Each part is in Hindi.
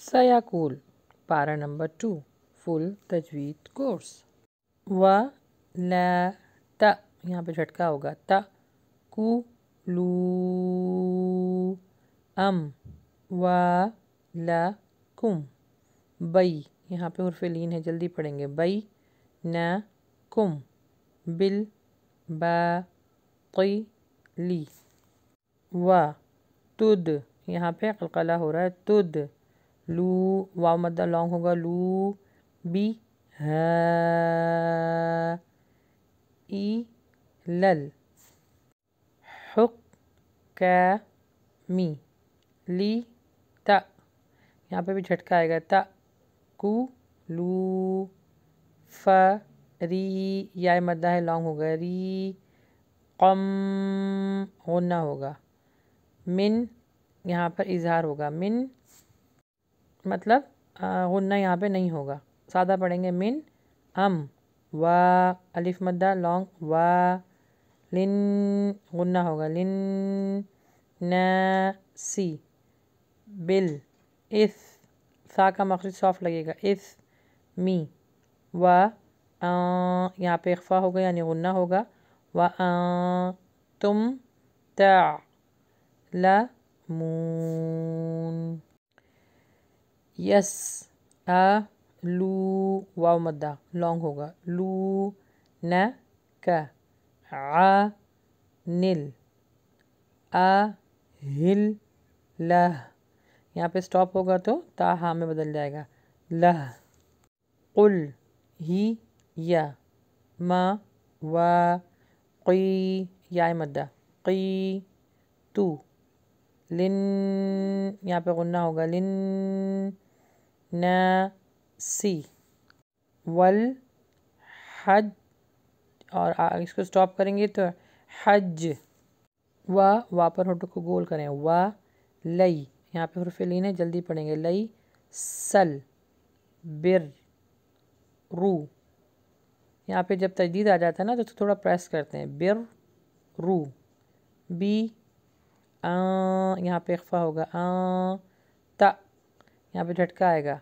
सयाकुल पारा नंबर टू फुल तजवीद कोर्स व ल त यहाँ पे झटका होगा त कु लू अम व ल कुम। बई, यहाँ पे उर्फ़ लीन है, जल्दी पढ़ेंगे। बई, न कुम। बिल, ब ली। व, तुद। यहाँ पे कलकला हो रहा है, तुद। लू, वाव मद्दा लॉन्ग होगा, लू, बी ई, लल। हुक मी, ली, त। यहाँ पे भी झटका आएगा। त, कु, लू, फ, री या मद्दा है लॉन्ग होगा। री, कम होना होगा। मिन, यहाँ पर इजहार होगा। मिन मतलब गुन्ना यहाँ पे नहीं होगा। सादा पढ़ेंगे मिन, अम, व, अलिफ मद्दा लॉन्ग व, लिन गुन्ना होगा। लिन, न, सी, बिल। इस सा का मखरज सॉफ्ट लगेगा। इस, मी, व यहाँ पे इख्फा होगा, यानी गुन्ना होगा। व तुम, त, ल, मून। यस अ लू, वाव मद्दा, लॉन्ग होगा। लू, न, क, आ, निल अ हिल, लह। यहाँ पे स्टॉप होगा तो ता, हा में बदल जाएगा। लह कुल ही, या, म, व, क़ी, या, मद्दा। क़ी, तू। लिन, यहाँ पे गुन्ना होगा। लिन, न, सी। वल, हज, और इसको स्टॉप करेंगे तो हज। व वा पर होटो को गोल करें। व, लई। यहाँ पे हरफ लीन है, जल्दी पढ़ेंगे। लई, सल, बिर, रू। यहाँ पे जब तजदीद आ जाता है ना तो थोड़ा प्रेस करते हैं। बिर, रू। बी, आ, यहाँ पे इख्फा होगा। आ, ता, यहाँ पे झटका आएगा।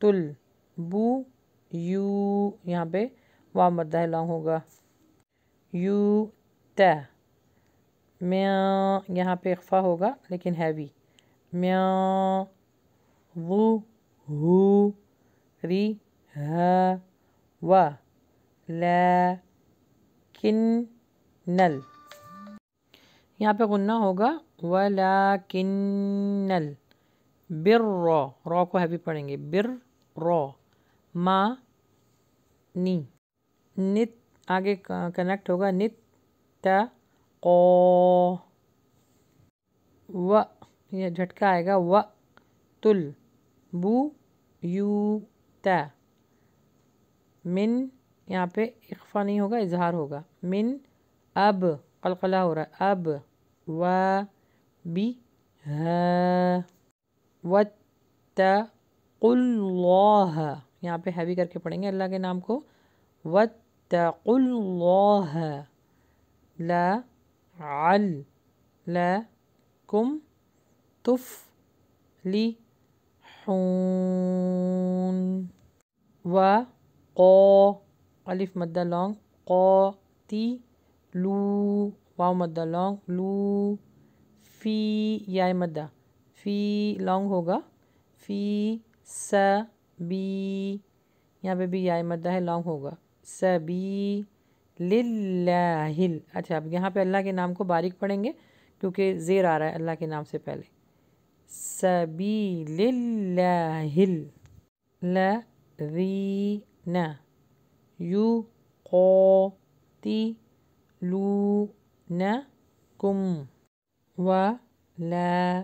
तुल, बू, यू, यहाँ पे वाह मद्दा लॉन्ग होगा। यू, त, म्या, यहाँ पे इख्फा होगा, लेकिन हैवी। म्या ल किन यहाँ पे गुन्ना होगा व ला बिर रॉ रॉ को हैवी पढ़ेंगे. बिर रॉ, मा, नी. नित, आगे कनेक्ट होगा. नित त को, व ये झटका आएगा। व, तुल, बू, यू, त। मिन यहाँ पे इख्फा नहीं होगा, इजहार होगा। मिन, अब, कलकला हो रहा है। अब, व, बी, है। वत्तकुल्लाह यहाँ पे हैवी करके पढ़ेंगे अल्लाह के नाम को। वत्तकुल्लाह ला, अल, ला, कुम तुफ ली हून व क़ अलिफ मद्दा लॉन्ग क़ ती लू वाव मद्दा लॉन्ग लू फ़ी या मद्दा फ़ी लॉन्ग होगा फ़ी स बी यहाँ पे भी या मद्दा है लॉन्ग होगा स बी लिल्लाहिल अच्छा अब यहाँ पे अल्लाह के नाम को बारीक पढ़ेंगे क्योंकि ज़ेर आ रहा है अल्लाह के नाम से पहले सबी लिल्लाहिल ल री न यू ती लू न कुम व ला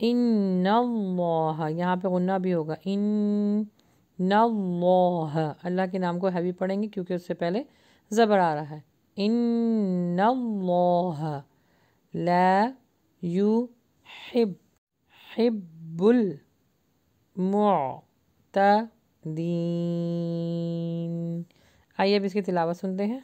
इन अल्लाह यहाँ पे गुन्ना भी होगा इन नल्लाह। अल्लाह के नाम को हैवी पढ़ेंगे क्योंकि उससे पहले ज़बर आ रहा है। इन नल्लाह ला यू हिब हिब्बुल मुअतदीन। आइए अब इसकी तिलावत सुनते हैं।